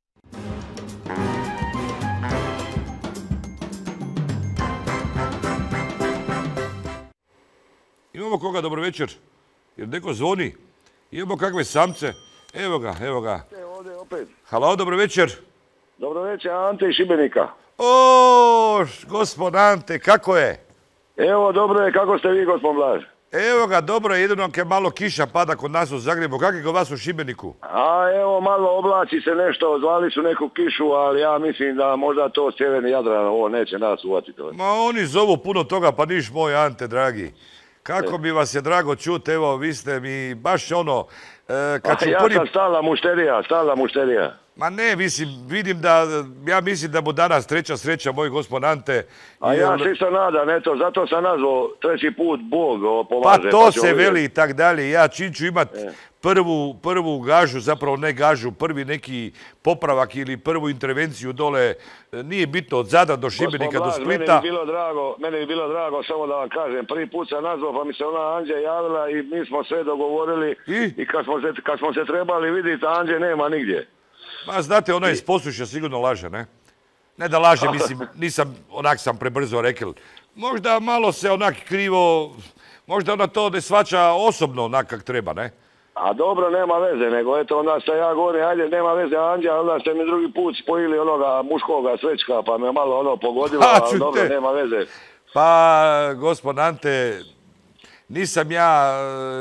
Imamo koga, dobro večer. Jer neko zvoni. Imamo kakve samce. Evo ga, evo ga. Ovdje opet. Halo, dobro večer. Dobro večer, Ante iz Šibenika. O, gospod Ante, kako je? Evo, dobro je, kako ste vi, gospod Blaž? Evo ga, dobro je, jedino je malo kiša pada kod nas u Zagrebu. Kako je kod vas u Šibeniku? A evo, malo oblači se nešto, zvali su neku kišu, ali ja mislim da možda to sjeverni Jadran, ovo neće nas uvatiti. Ma oni zovu puno toga, pa niš moj Ante, dragi. Kako bi vas je drago čuti, evo, vi ste mi baš ono, e, kad A ću ja prvi... sam stalna mušterija, stalna mušterija. Ma ne, mislim, vidim da, ja mislim da bu danas treća sreća, moj gospod Ante. A ja se isto nadam, eto, zato sam nazvao treći put Bog Pa pomaže. to ćemo se veli i tak dalje. Ja čim ću imat E. prvu, prvu gažu, zapravo ne gažu, prvi neki popravak ili prvu intervenciju dole, e, nije bitno od Zadra do Šibenika do Splita. Meni bi bilo drago, meni bi bilo drago, samo da vam kažem, prvi put sam nazvao pa mi se ona Anđe javila i mi smo sve dogovorili I? kad, smo se, kad smo se trebali vidjeti, Anđe nema nigdje. Ma znate, ona iz Posušja sigurno laže, ne? Ne da laže, mislim, nisam, onak sam prebrzo rekel. Možda malo se onak krivo, možda ona to ne svača osobno onak kak treba, ne? A dobro, nema veze, nego eto onda se ja govorim, ajde, nema veze, Anđa, onda ste mi drugi put spojili onoga muškoga srećka, pa me malo ono pogodilo, ali dobro, nema veze. Pa, gospod Ante, nisam ja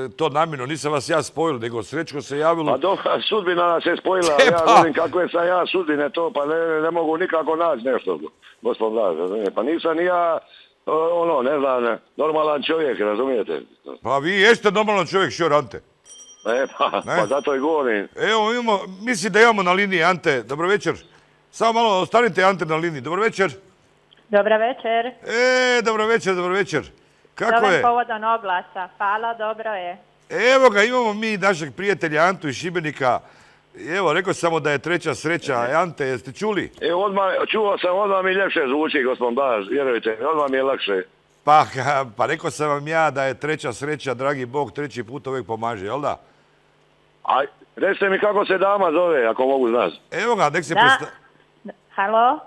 e, to namjerno, nisam vas ja spojil, nego Srećko se javilo. Pa dobro, sudbina nas je spojila, E, ja pa. govorim kakve sam ja sudbine to, pa ne, ne mogu nikako naći nešto, gospod? Pa nisam ni ja, o, ono, ne znam, normalan čovjek, razumijete? Pa vi jeste normalan čovjek, šor Ante. E, pa, pa zato i govorim. Evo, imamo, mislim da imamo na liniji Ante. Dobro večer. Samo malo ostanite Ante na liniji. Dobro večer. Dobro večer. E, dobro večer, dobro večer. Kako Zovem je? povodom oglasa. Hvala, dobro je. Evo ga, imamo mi našeg prijatelja Antu iz Šibenika. Evo, rekao samo da je treća sreća. E, Ante, jeste čuli? E, odmah, čuo sam, odmah mi ljepše zvuči, gospod Blaž, vjerujte mi, odmah mi je lakše. Pa, pa rekao sam vam ja da je treća sreća, dragi Bog, treći put uvijek pomaže, jel da? A recite mi kako se dama zove, ako mogu znati. Evo ga, nek se Da. presta... Halo?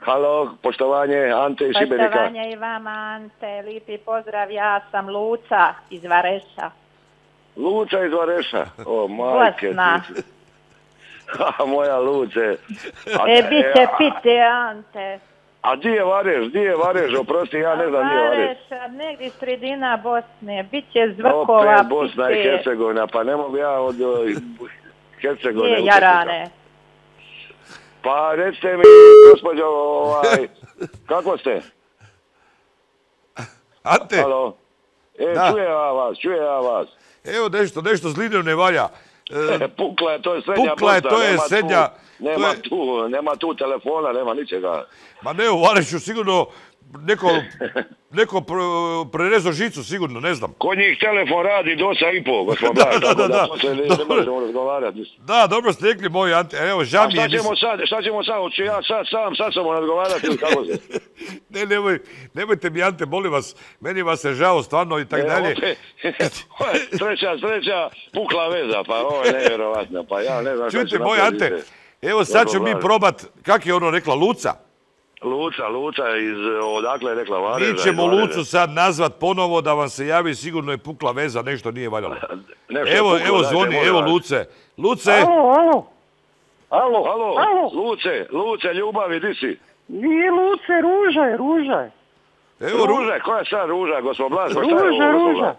Halo, poštovanje, Ante iz Šibenika. Poštovanje i vama, Ante. Lipi pozdrav, ja sam Luca iz Vareša. Luča iz Vareša. O, majke. Ha, moja Luce. A, E, bit će a- piti, Ante. A di je Vareš, di je Vareš, oprosti, ja ne znam di je Vareš. Vareša, negdje sredina Bosne. Bit će Zvrkova, Opet Bosna i bit će- Hercegovina, pa ne mogu ja od o, Hercegovine. Je, učiti. Jarane. Pa recite mi, gospođo, ovaj, kako ste? Ante, Halo? E, Da. čuje ja vas, čuje ja vas. evo nešto, nešto s linijom ne valja. E, Pukla je, to je srednja Pukla je, to je nema tu- srednja- Nema to je- tu, nema tu telefona, nema ničega. Ma ne, u Varešu sigurno neko, neko pr- prerezao žicu, sigurno, ne znam. Kod njih telefon radi do i pol, gospod Da, da, da, poslije ne, možemo razgovarati. Da, dobro ste rekli moj Ante, evo, žao A šta ćemo nisam- sad, šta ćemo sad, hoću ja sad sam, sad ćemo razgovarati kako se? Ne, nemoj, nemojte mi Ante, molim vas, meni vas je žao stvarno i tako E, dalje. opet, Sreća, sreća, pukla veza, pa ovo je nevjerovatno, pa ja ne znam šta Čujte, ću moj. Ante, evo sad ćemo mi probat, kak je ono rekla, Luca? Luca, Luca iz, odakle je rekla Vareža? Mi ćemo. Lucu sad nazvat ponovo da vam se javi, sigurno je pukla veza, nešto nije valjalo. Nešto Evo, puklo, evo zvoni, evo. Luce. Luce, Alo, alo. Alo, alo. Luce, Luce, ljubavi, di si? Nije Luce, Ruža je, Ruža je. evo Ru- Ruža, koja je sad Ruža, gospod Blas? Ruža, Ruža.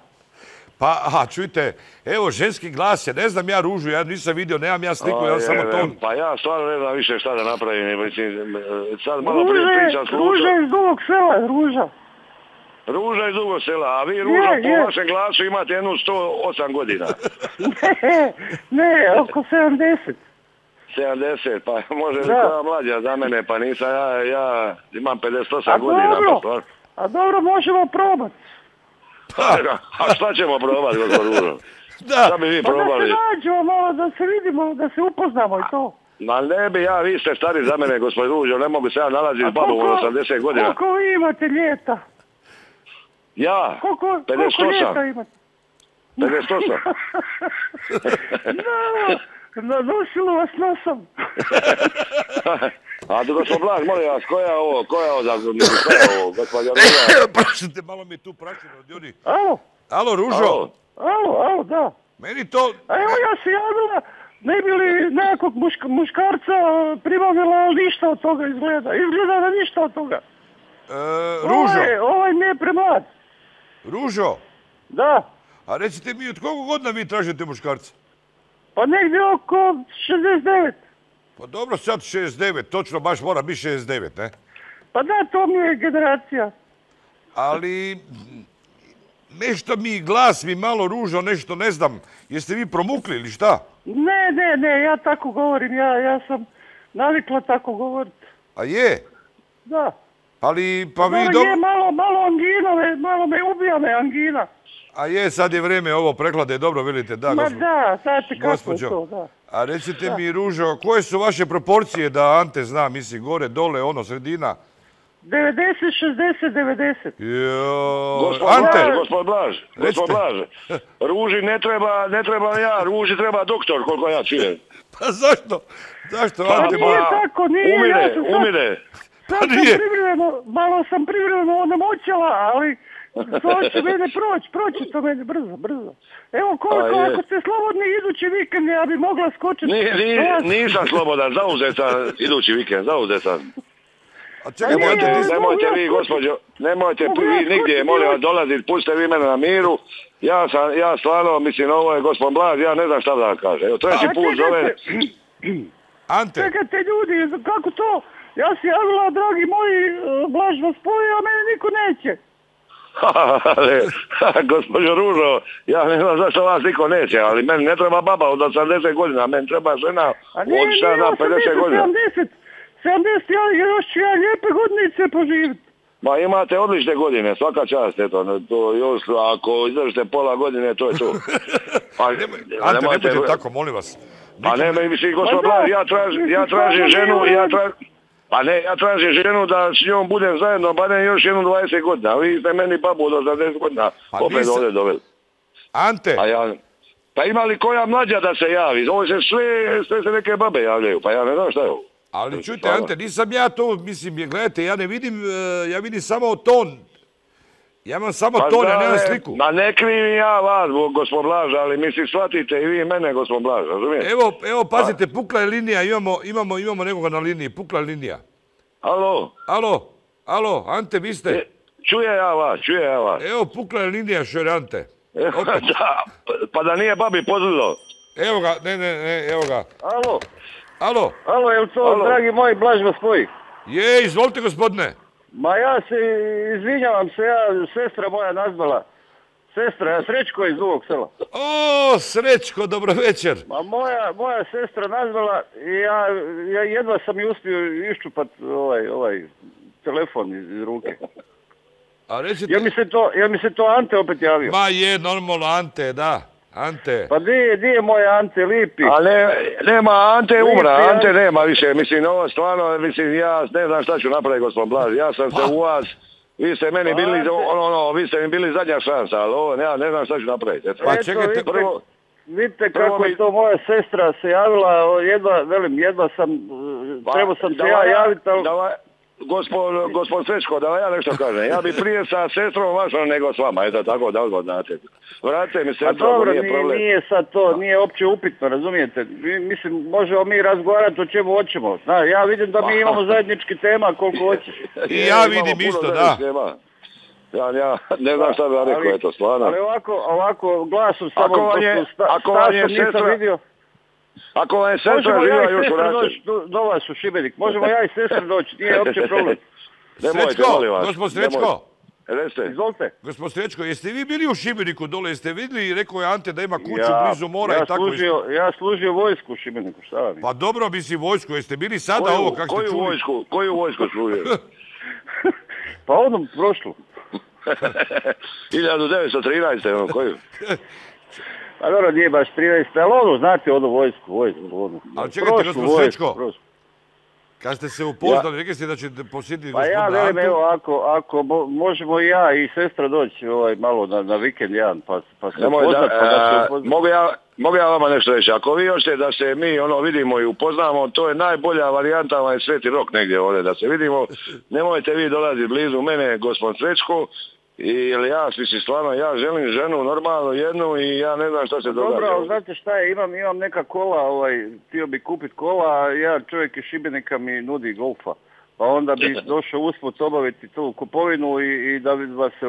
Pa, aha, čujte, evo ženski glas je, ne znam ja ružu, ja nisam vidio, nemam ja sliku, ja A, samo je, ton. Pa ja stvarno ne znam više šta da napravim. Mislim, sad malo prije pričam s Ruža iz Dugog sela, Ruža. Ruža iz Dugog sela, a vi Ruža Je, po je. vašem glasu imate jednu 108 godina. Ne, ne, oko 70. 70, pa može li Da. koja mlađa za mene, pa nisam ja, ja imam 58 A godina. dobro. Pa. A dobro, možemo probat. A šta ćemo probati, gospod Ružo? Da, Šta bi vi Pa da se probali? nađemo malo, da se vidimo, da se upoznamo i to. Ma ne bi ja, vi ste stari za mene, gospod Ružo, ne mogu se ja nalaziti s babom od 80 godina. Koliko vi imate ljeta? Ja, Koliko, koliko 58. ljeta imate? 58. No, no, nosilo vas nosom. A da gospod Blaž, molim vas, koja je ovo, koja je ovo, za- koja je ovo, gospođa Ruža? Prošite, malo mi je tu prašeno od ljudi. Alo, Alo, Ružo, Alo. alo, alo, da. meni to... A evo ja se javila, ne bi li nekog muška, muškarca pribavila, ali ništa od toga izgleda. Izgleda da ništa od toga. E, Ružo, Ovaj, ovaj je premlad. Ružo, Da. a recite mi, od koliko godina vi tražite muškarca? Pa negdje oko 69. Pa dobro, sad 69, točno baš mora biti 69, ne? Pa da, to mi je generacija. Ali, nešto mi glas mi malo ružo, nešto ne znam. Jeste vi promukli ili šta? Ne, ne, ne, ja tako govorim, ja, ja sam navikla tako govoriti. A je, Da. ali pa vi Malo je dobro... malo, malo angina, me- malo me ubija me angina. A je, sad je vrijeme ovo preklade, dobro vidite, da, Ma gospo- da, znate kako je gospođo. to, da. A recite mi, Ružo, koje su vaše proporcije da Ante zna, mislim, gore, dole, ono, sredina? 90, 60, 90. Jo, Gospod Ante, Blaž, gospod Blaž, gospod. Blaž, Ruži ne treba, ne treba ja, Ruži treba doktor, koliko ja čujem. pa zašto? Zašto? Pa Ante, nije ma- tako, nije, Umire, ja sam sad- umire. Sad Pa sam nije. privremeno, malo sam privremeno onemoćala, ali to će mene proći, proći to mene brzo, brzo. Evo koliko, A, je. ako ste slobodni idući vikend, ja bi mogla skočiti. Ni, ni, nisam slobodan, zauzet sam idući vikend, zauzet sam. A čekaj, nije, Nemojte, ali nemojte vi, gospođo, nemojte vi nigdje, molim vas, evo. dolaziti, pustite vi mene na miru. Ja sam, ja stvarno, mislim, ovo je gospod Blaž, ja ne znam šta da vam kažem. Evo, treći A put zove, Ante, čekajte ljudi, kako to? Ja se javila, dragi moji, e, Blaž vas spoji, a mene niko neće. Ali, gospođo Ružo, ja ne znam zašto vas niko neće, ali meni ne treba baba od 80 godina, meni treba žena od šta nije, da 50 godina. 70, 70, ja još ću ja lijepe godinice poživjeti. Ma imate odlične godine, svaka čast, eto, to još, ako izdržite pola godine, to je to. Pa, Ante, nemojte tako, molim vas. Pa ne, ne, mislim, gospod ja tražim, ja tražim ženu, ja tražim, pa ne, ja tražim ženu da s njom budem zajedno, barem još jednu 20 godina. Vi ste meni babu od 80 godina Pa opet nisam- ovdje doveli. Ante, A ja, pa ima li koja mlađa da se javi? Ovo se sve, sve se neke babe javljaju, pa ja ne znam šta je ovo. ali čujte. Ante, nisam ja to, mislim, je, gledajte, ja ne vidim, e, ja vidim samo ton. Ja imam samo ton, ja da, nemam ne, sliku. Ma ne krivim ja vas, gospod Blaž, ali mislim, shvatite i vi mene, gospod Blaž, razumijete? Evo, evo, pazite, pukla je linija, imamo, imamo, imamo nekoga na liniji, pukla je linija. Alo, Alo, alo, Ante, vi ste? e, čuje ja vas, čuje ja vas. Evo, pukla je linija, šer Ante. Opet. da, pa da nije babi pozlilo. Evo ga, ne, ne, ne, evo ga. Alo, Alo, alo, jel to, Alo. dragi moji, Blaž vas je, izvolite gospodine. Ma ja se izvinjavam se, ja, sestra moja nazvala. Sestra, ja Srećko iz Dugog sela. O, Srećko, dobro večer. Ma moja, moja sestra nazvala i ja, ja jedva sam i uspio iščupat ovaj, ovaj telefon iz, iz ruke. A recite, Jel mi se to, jel mi se to Ante opet javio? ma je, normalno, Ante, da. Ante. Pa di je, di je moj Ante Lipi? A ne, nema, Ante je umra, Lipi, Ante nema više, mislim, ovo stvarno, mislim, ja ne znam šta ću napraviti, gospod Blaž, ja sam se u vas, vi ste meni bili, ono, ono, vi ste mi bili zadnja šansa, ali ovo, ja ne znam šta ću napraviti, eto. Pa čekajte, prvo- vidite kako je to moja sestra se javila, jedva, velim, jedva sam, Pa, trebao sam se da ja javiti, ali... Gospod, gospod Srećko, da ja nešto kažem. Ja bi prije sa sestrom vašom nego s vama, eto tako da odmah znate. Vratite mi sestru, ako dobro, nije nije, problem. nije sad to, nije opće upitno, razumijete? Mi- Mislim, možemo mi razgovarati o čemu hoćemo. Zna, ja vidim da mi imamo zajednički tema koliko hoćeš. I ja vidim isto, da. tema. Ja, ja ne znam šta bi rekao, eto, stvarno. Ali ovako, ovako glasom samo Ako vam je- ako vam je sestra- vidio. Ako vam je sestra Možemo ja živa još u doći do, vas u Šibenik. Možemo ja i sestra doći, nije opće problem. Nemojte, Srećko, molim vas. gospod. Srećko. Izvolite. Gospod Srećko, jeste vi bili u Šibeniku dole, jeste vidjeli, rekao je Ante da ima kuću Ja, blizu mora ja i tako služio, ja služio vojsku u Šibeniku, šta vam je? Pa dobro, mislim, vojsku, jeste bili sada Koju, ovo, kako ste koju čuli? vojsku, koju vojsku služio? Pa onom prošlu. 1913. ono, koju? Pa dobro, nije baš 13, ali ono, znate, onu vojsku, vojsku, onu. Ali čekajte, gospod prošlu. Kad ste se upoznali, rekli ste da ćete posjetiti Pa ja velim, evo, ako, ako mo- možemo i ja i sestra doći ovaj, malo na, na vikend jedan, pa, pa se upoznat, pa da se e, upoznat. mogu, ja, mogu ja vama nešto reći. Ako vi hoćete da se mi ono vidimo i upoznamo, to je najbolja varijanta, vam je Sveti Rok negdje ovdje da se vidimo. Nemojte vi dolaziti blizu mene, gospod Srećko, i, jer ja, mislim, stvarno, ja želim ženu normalno jednu i ja ne znam šta se događa. Dobro, ali znate šta je, imam, imam neka kola, ovaj, htio bi kupiti kola, a jedan čovjek iz Šibenika mi nudi golfa. Pa onda bi došao usput obaviti tu kupovinu i, i da bi vas se,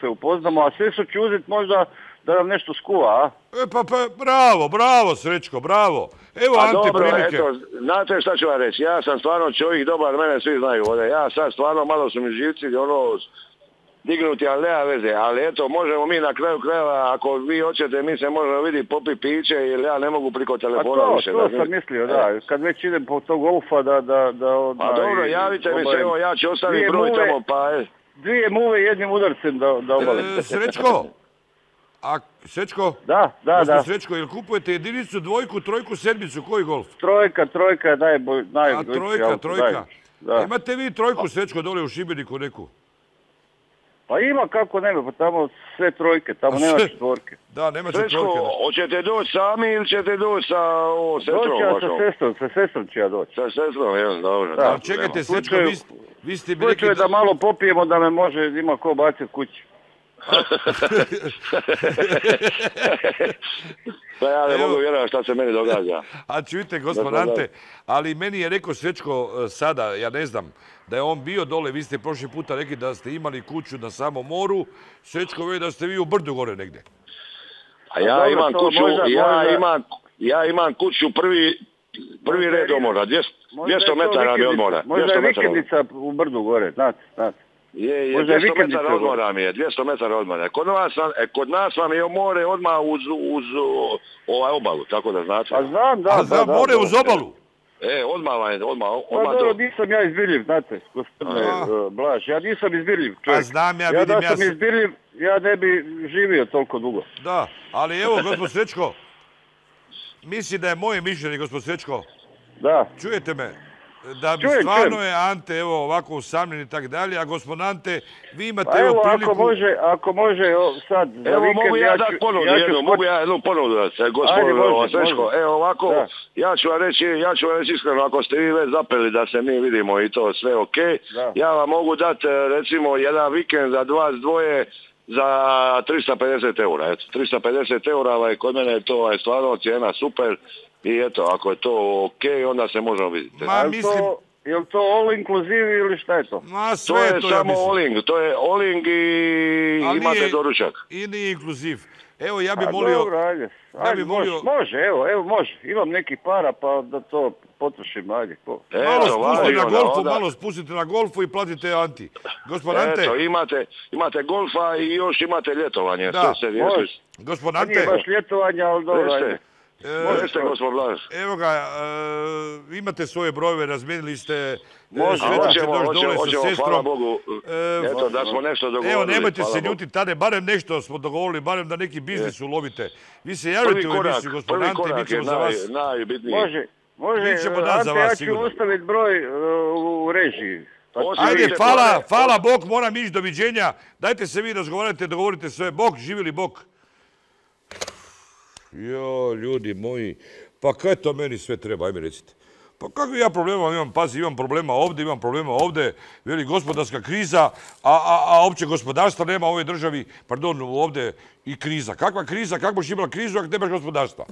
se upoznamo, a sve su ću uzeti možda da nam nešto skuva, a? E, pa, pa, bravo, bravo, Srećko, bravo. Evo, Pa Ante, dobro, prilike. eto, znate šta ću vam reći, ja sam stvarno čovjek dobar, mene svi znaju ovdje, ja sad stvarno malo su mi živci, ono, dignuti, ali nema veze, ali eto, možemo mi na kraju krajeva, ako vi hoćete, mi se možemo vidjeti popi piće, jer ja ne mogu priko Pa telefona to, više. to da- sam mislio, da, kad već idem po tog golfa da, da, da Pa dobro, javite mi se, evo, ja ću ostaviti broj muve- tamo, pa e, Dvije muve jednim udarcem da, da obalim. E, Srećko, a, Srećko, Da, da, da. Srećko, jel kupujete jedinicu, dvojku, trojku, sedmicu, koji golf? Trojka, trojka je najbolj, A trojka, trojka. Da. Imate vi trojku, Srećko, dole u Šibeniku neku? Pa ima kako nema, pa tamo sve trojke, tamo nema četvorke. Da, nema četvorke. da. hoćete doći sami ili ćete doći sa ovo, sestrom Doći ja sa sestrom, sa sestrom ću ja doći. Sa sestrom, jel, dobro. Da. čekajte. Srećko, vi, ste- vi ste rekli je da malo popijemo da me može, ima ko baciti kući. Pa ja ne Evo. mogu vjerovati šta se meni događa. A čujte, gospod. Ante, ali meni je rekao Srećko e, sada, ja ne znam, da je on bio dole, vi ste prošli puta rekli da ste imali kuću na samom moru, Srećko veli da ste vi u brdu gore negdje. A ja dobro, imam kuću, možda- ja možda- imam, ja imam kuću prvi, prvi red je- odmora, 200, Možda je 200 to metara mi odmora. Možda 200 je vikendica u brdu gore, znate, znate. Je, je, Možda je 200 vikendica metara odmora mi je, 200 metara odmora. Kod nas, vam- e, kod nas vam je more odmah uz, uz ovaj obalu, tako da znate. Pa znam, da, A da, more da. uz obalu. E, odmah vam je, odmah, Pa odmah dobro, to. nisam ja izbirljiv, znate, gospodine uh, Blaž, ja nisam izbirljiv čovjek. A znam ja, ja vidim, da ja sam sam- izbirljiv, ja ne bi živio toliko dugo. Da, ali evo, gospod Srećko, misli da je moje mišljenje, gospod Srećko, Da, čujete me, da bi Čujem, stvarno čujem. je Ante evo ovako usamljen i tak dalje, a gospod Ante, vi imate pa evo evo, priliku... ako može, ako može, o, sad, za Evo vikend, mogu ja, ću- dati ponudu ću jednu, mogu ja jednu ponudu dati, može. Evo ovako, Da. ja ću vam reći, ja ću vam reći iskreno, ako ste vi već zapeli da se mi vidimo i to sve ok, Da. ja vam mogu dati e, recimo jedan vikend za dva dvoje za 350 eura. Eto, 350 eura, ovaj, kod mene je to ovaj, stvarno cijena super i eto, ako je to ok, onda se možemo vidjeti. Ma, jel mislim, to, jel to all inclusive ili šta je to? ma To sve je to, samo mislim. oling, to je oling i Ali imate nije- doručak. I nije inkluziv. Evo, ja bi A molio... dobro, ajde. Ajde, bi može, molio- može, evo, evo, može. Imam neki para, pa da to potrošim, ajde. Malo spustite na golfu, onda- malo spustite na golfu i platite Anti. Gospod Ante, Eto, imate, imate golfa i još imate ljetovanje. Da, može. gospod Pa Nije Ante, baš ljetovanje, ali dobro, ajde. E, reste, gospod Blaž. evo ga, e, imate svoje brojeve, razmijenili ste, Može, Hoćemo, hvala sestrom. Bogu. E, Eto, da smo nešto dogovorili. Evo, nemojte se ljutiti, tada barem nešto smo dogovorili, barem da neki biznis ulovite. Vi se javite u emisiju, gospod Ante, mi ćemo za vas... najbitniji. Može, može. Mi ćemo dati za Ante, vas, ja ću sigurno. ustaviti broj uh, u režiji. Pa Ajde, hvala, hvala Bog, moram ići, doviđenja. Dajte se vi razgovarajte, dogovorite sve. Bog, živjeli Bog. Jo, ljudi moji, pa kaj to meni sve treba, ajme recite. Pa kakvi ja problema imam, pazi, imam problema ovdje, imam problema ovdje, veli gospodarska kriza, a, a, a opće gospodarstva nema u ovoj državi, pardon, ovdje i kriza. Kakva kriza, kako boš imala krizu ako nemaš gospodarstva?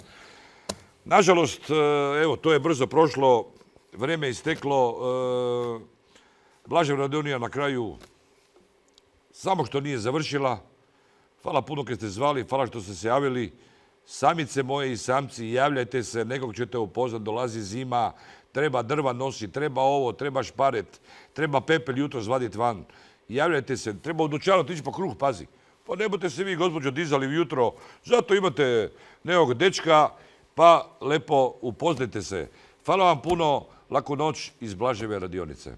Nažalost, e, evo, to je brzo prošlo, vrijeme je isteklo, e, Blažev Radonija na kraju samo što nije završila. Hvala puno kad ste zvali, hvala što ste se javili. Samice moje i samci, javljajte se, nekog ćete upoznat, dolazi zima, treba drva nosi, treba ovo, treba šparet, treba pepel jutro zvadit van. Javljajte se, treba u dućanu otići po kruh, pazi. Pa ne budete se vi, gospođo, dizali jutro, zato imate nekog dečka, pa lepo upoznajte se. Hvala vam puno, laku noć iz Blaževe radionice.